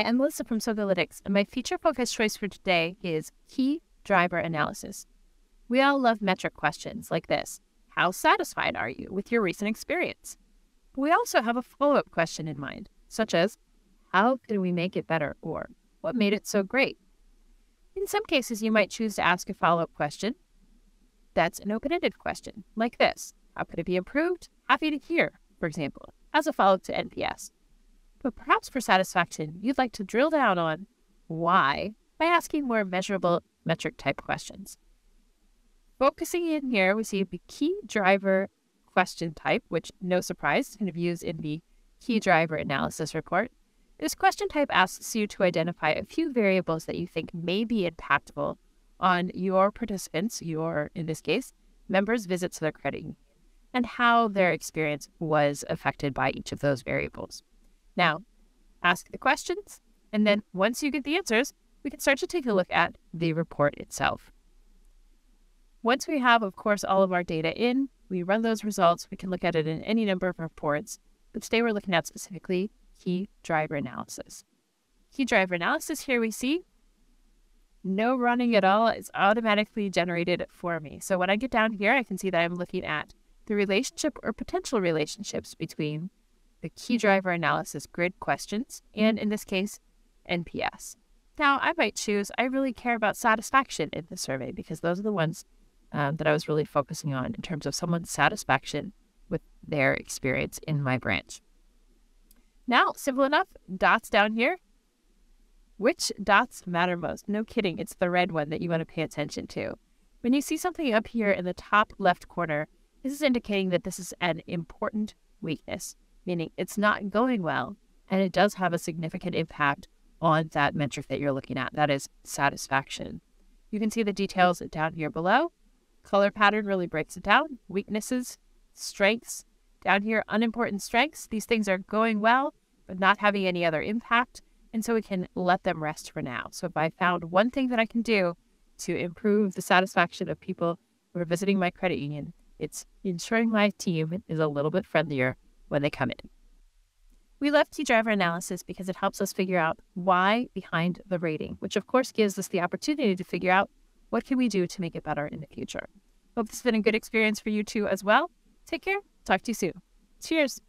Hi, I'm Melissa from Sogolytics, and my feature focus choice for today is key driver analysis. We all love metric questions like this How satisfied are you with your recent experience? We also have a follow up question in mind, such as How can we make it better? or What made it so great? In some cases, you might choose to ask a follow up question that's an open ended question, like this How could it be improved? Happy to hear, for example, as a follow up to NPS. But perhaps for satisfaction, you'd like to drill down on why by asking more measurable metric type questions. Focusing in here, we see the key driver question type, which, no surprise, kind of used in the key driver analysis report. This question type asks you to identify a few variables that you think may be impactful on your participants, your, in this case, members' visits to their credit union, and how their experience was affected by each of those variables. Now, ask the questions, and then once you get the answers, we can start to take a look at the report itself. Once we have, of course, all of our data in, we run those results. We can look at it in any number of reports, but today we're looking at specifically key driver analysis. Key driver analysis here we see no running at all. is automatically generated for me. So when I get down here, I can see that I'm looking at the relationship or potential relationships between the key driver analysis grid questions, and in this case, NPS. Now, I might choose, I really care about satisfaction in the survey because those are the ones um, that I was really focusing on in terms of someone's satisfaction with their experience in my branch. Now, simple enough, dots down here. Which dots matter most? No kidding, it's the red one that you want to pay attention to. When you see something up here in the top left corner, this is indicating that this is an important weakness meaning it's not going well and it does have a significant impact on that metric that you're looking at. That is satisfaction. You can see the details down here below. Color pattern really breaks it down. Weaknesses, strengths, down here, unimportant strengths. These things are going well, but not having any other impact. And so we can let them rest for now. So if I found one thing that I can do to improve the satisfaction of people who are visiting my credit union, it's ensuring my team is a little bit friendlier when they come in. We love key driver analysis because it helps us figure out why behind the rating, which of course gives us the opportunity to figure out what can we do to make it better in the future. Hope this has been a good experience for you too as well. Take care. Talk to you soon. Cheers.